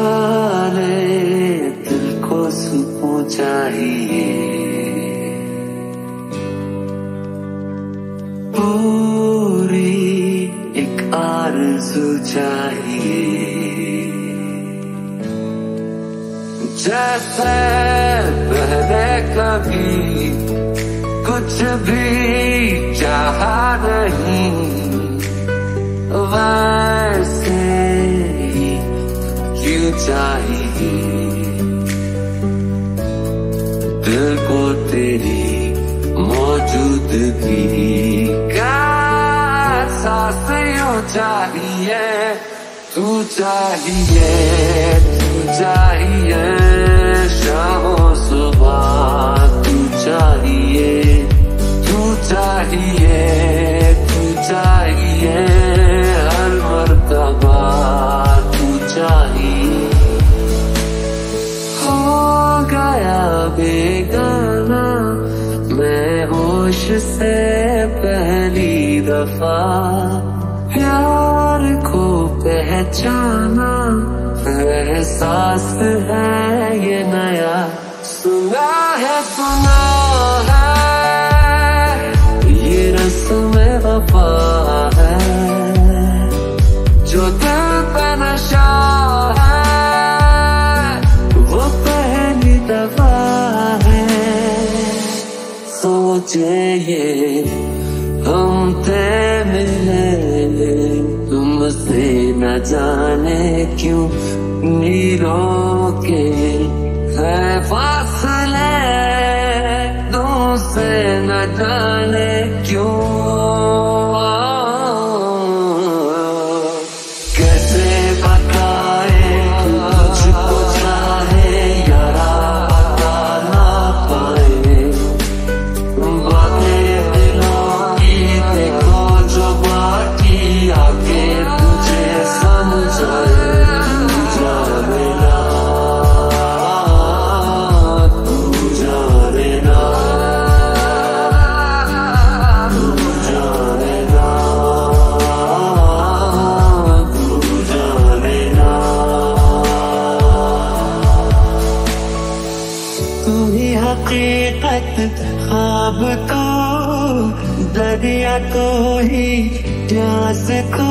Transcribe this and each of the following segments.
हाले दिल को सुकून चाहिए। पूरी एक आरज़ू चाहिए। जैसे पहले कभी कुछ भी चाहा नहीं वैसे क्यों चाहिए। दिल को तेरी मौजूदगी। का चाहिए तू चाहिए तू चाहिए शामों दफ़ा। प्यार को पहचाना, एहसास है ये नया। सुना है सुना है, ये रस्म वफा है। जो दिल पे नशा है, वो पहली दफ़ा है। सोचे ये हम जाने क्यों नीरों के है ख्वाब को दरिया को ही प्यास को,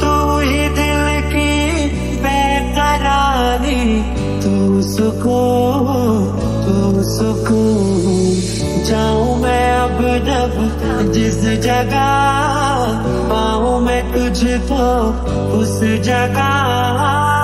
तू ही दिल की बेकरारी। तू सुकून तू सुकून। जाऊँ मैं अब जब जिस जगह, पाऊँ मैं तुझको उस जगह।